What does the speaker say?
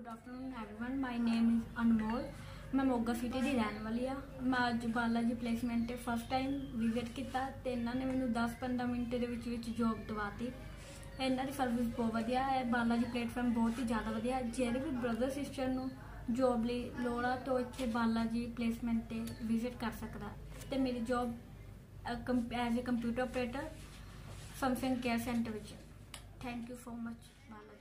Good afternoon everyone my name is Anmol ਮੈਂ Moga city ਦੀ ਰਹਿਣ ਵਾਲੀ ਆ। ਮੈਂ ਅੱਜ ਬਾਲਾ ਜੀ ਪਲੇਸਮੈਂਟ ਤੇ ਫਸਟ ਟਾਈਮ ਵਿਜ਼ਿਟ ਕੀਤਾ ਤੇ ਇਹਨਾਂ ਨੇ ਮੈਨੂੰ 10-15 ਮਿੰਟ ਦੇ ਵਿੱਚ ਵਿੱਚ ਜੌਬ ਦਵਾਤੀ। ਇਹਨਾਂ ਦੀ ਸਰਵਿਸ ਬਹੁਤ ਵਧੀਆ ਹੈ। ਬਾਲਾ ਜੀ ਪਲੇਟਫਾਰਮ ਬਹੁਤ ਹੀ ਜ਼ਿਆਦਾ ਵਧੀਆ ਜਿਹੜੇ ਵੀ ਬ੍ਰਦਰ ਸਿਸਟਰ ਨੂੰ ਜੌਬ ਲਈ ਲੋੜ ਆ, ਤਾਂ ਇੱਥੇ ਬਾਲਾ ਜੀ ਪਲੇਸਮੈਂਟ ਤੇ ਵਿਜ਼ਿਟ ਕਰ ਸਕਦਾ। ਤੇ ਮੇਰੀ job as a computer operator Samsung care centre ਵਿੱਚ। Thank you so much Bala